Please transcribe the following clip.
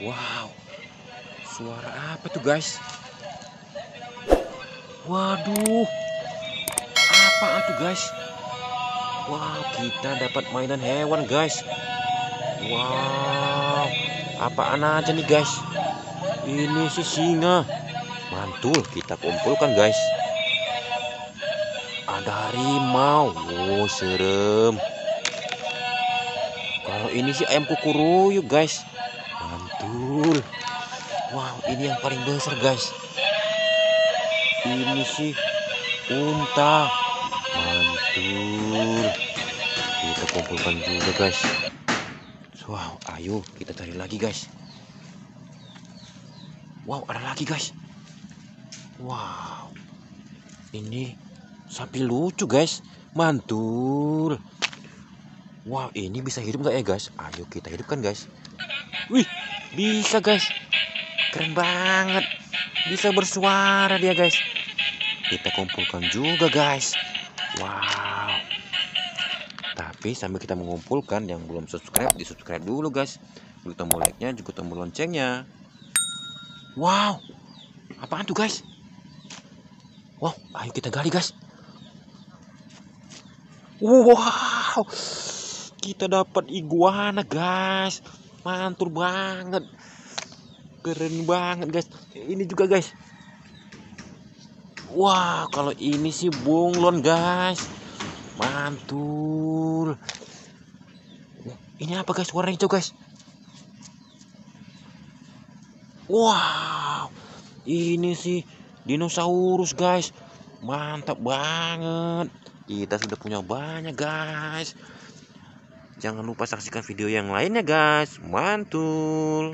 Wow, suara apa tuh guys? Waduh, apaan tuh guys? Wow, kita dapat mainan hewan guys. Wow, apaan aja nih guys? Ini sih singa. Mantul, kita kumpulkan guys. Ada harimau. Oh, serem. Kalau ini sih ayam kukuruyu guys. Mantul. Wow, ini yang paling besar guys. Ini sih unta. Mantul. Kita kumpulkan juga guys. Wow, ayo kita cari lagi guys. Wow, ada lagi guys. Wow. Ini sapi lucu guys. Mantul. Wow, ini bisa hidup nggak ya guys? Ayo kita hidupkan guys. Wih, bisa guys. Keren banget. Bisa bersuara dia guys. Kita kumpulkan juga guys. Wow. Tapi sambil kita mengumpulkan yang belum subscribe, di subscribe dulu guys. Klik tombol like-nya, juga tombol loncengnya. Wow. Apaan tuh guys? Wow, ayo kita gali guys. Wow. Kita dapat iguana guys. Mantul banget. Keren banget guys. Ini juga guys. Wah, kalau ini sih bunglon guys. Mantul. Ini apa guys? Warna hijau guys. Wow. Ini sih dinosaurus guys. Mantap banget. Kita sudah punya banyak guys. Jangan lupa saksikan video yang lainnya guys. Mantul.